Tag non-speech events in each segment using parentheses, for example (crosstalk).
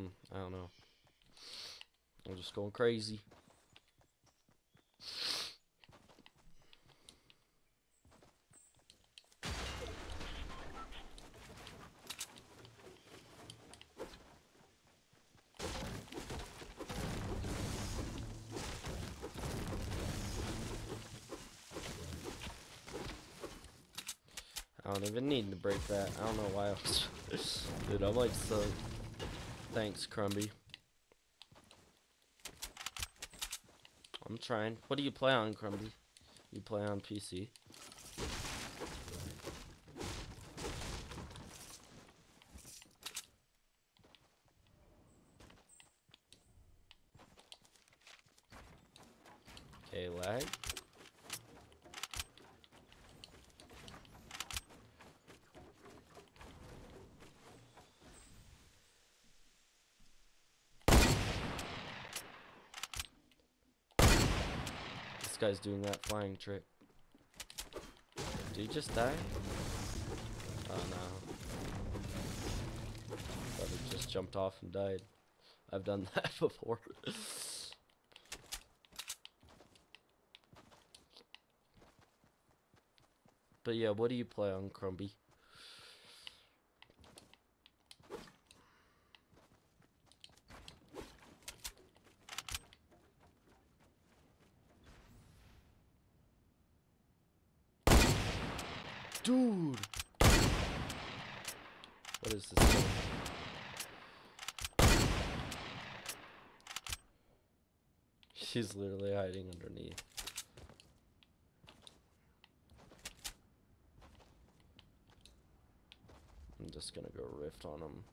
something. I don't know. I'm just going crazy. I don't even need to break that. I don't know why else. (laughs) Dude, I'm like so. Thanks, Crumby. I'm trying. What do you play on, Crumby? You play on PC? Okay, lag. This guy's doing that flying trick. Did he just die? Oh no. He just jumped off and died. I've done (laughs) that before. but yeah, what do you play on Crumby? Dude! What is this? thing? She's literally hiding underneath. I'm just gonna go rift on him.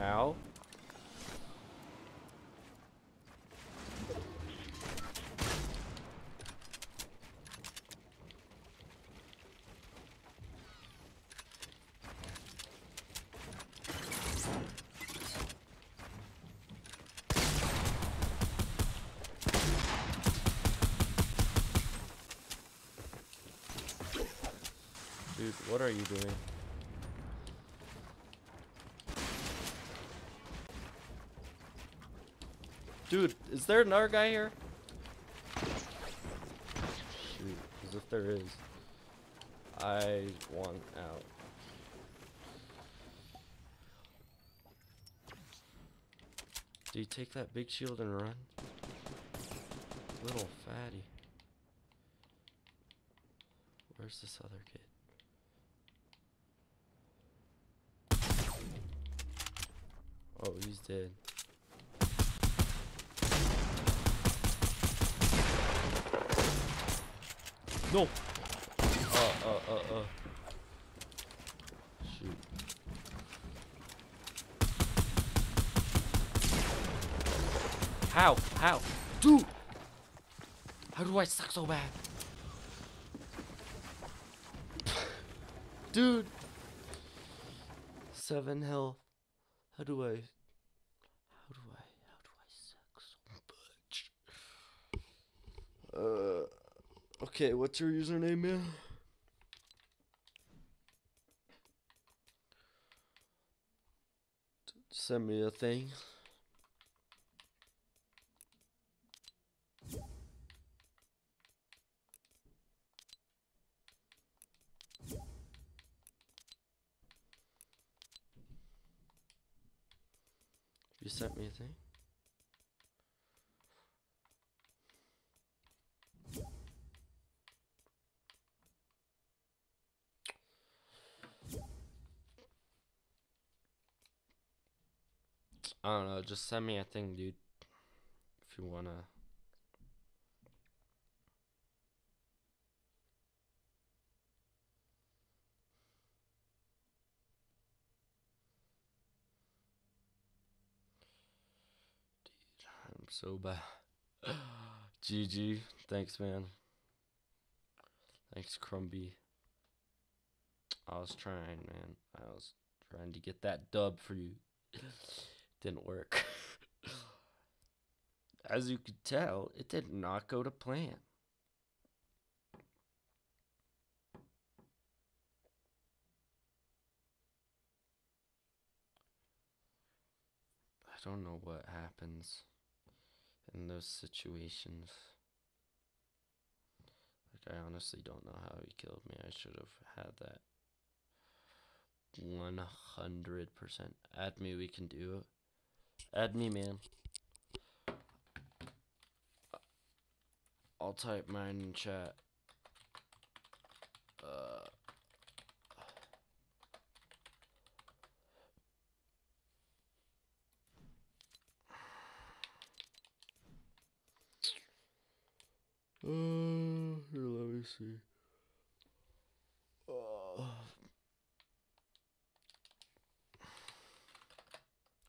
Ow. Dude, what are you doing? Dude, is there another guy here? Shoot, as if there is. I want out. Do you take that big shield and run? Little fatty. Where's this other kid? Oh, he's dead. No. Uh, uh, uh, uh. Shoot. How? How? Dude! How do I suck so bad? Dude! Seven health. How do I? How do I? How do I suck so much? Uh, okay. What's your username, man? Send me a thing. You sent me a thing? I don't know, just send me a thing, dude. If you wanna. so bad. (sighs) GG. Thanks, man. Thanks, Crumby. I was trying, man. I was trying to get that dub for you. (laughs) didn't work. (laughs) As you could tell, it did not go to plan. I don't know what happens in those situations. Like, I honestly don't know how he killed me. I should have had that 100%. Add me, we can do it. Add me, man. I'll type mine in chat. Uh, here, let me see. Uh,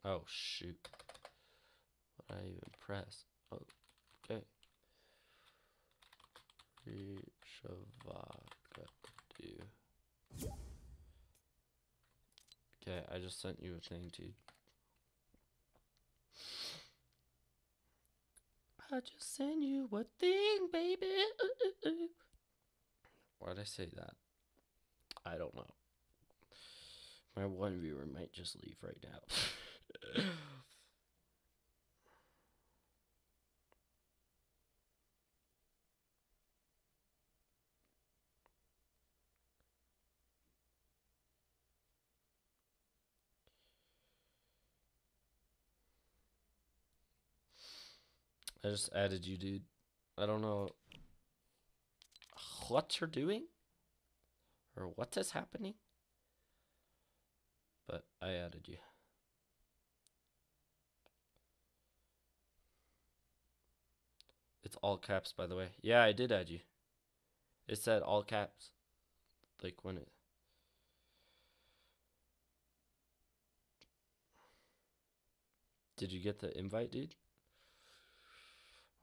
oh shoot! What I even press? Oh, okay. Shavaka do. Okay, I just sent you a thing, dude. I just sent you a thing, baby. Why'd I say that? I don't know. My one viewer might just leave right now. (laughs) I just added you, dude. I don't know what you're doing or what is happening, but I added you. It's all caps, by the way. Yeah, I did add you. It said all caps. Like when it. Did you get the invite, dude?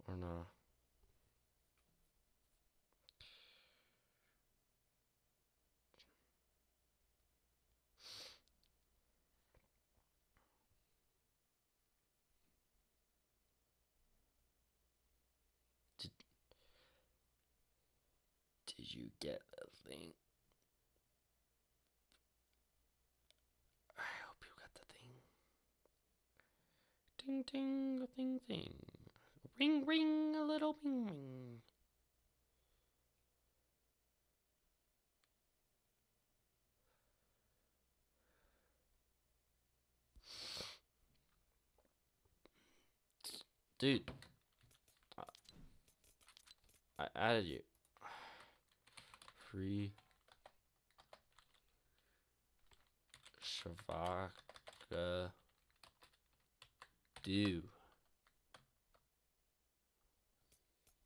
Or no? Did, you get the thing? I hope you got the thing. Ding ding, a thing thing. Ring ring, a little ring ring. Dude, I added you. Free Shavaka do.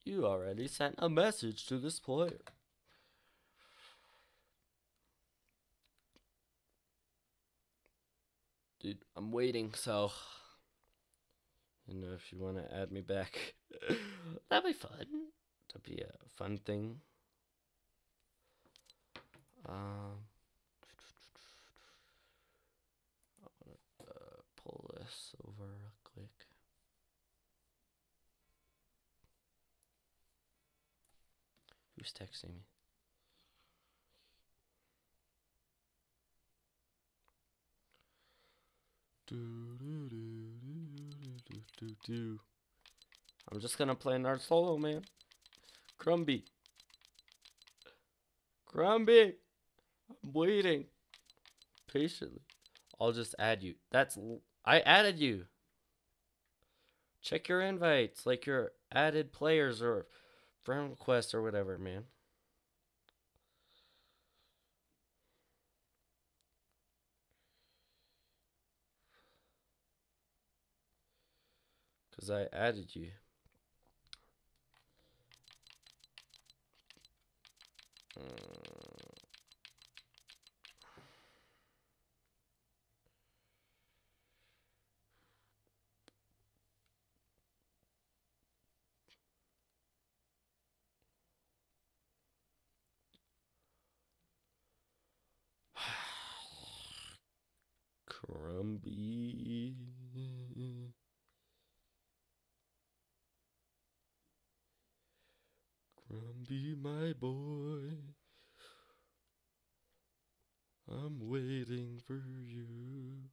You already sent a message to this player. Dude, I'm waiting, so you know if you want to add me back, (laughs) that'd be fun. That'd be a fun thing. Um, (tsk) I want to uh, pull this over Texting me? I'm just gonna play another solo, man. Crumby. Crumby. I'm waiting patiently. I'll just add you. That's I added you. Check your invites, like your added players or friend requests or whatever, man. Cause I added you. Mm. Crumby. Crumby, my boy. I'm waiting for you.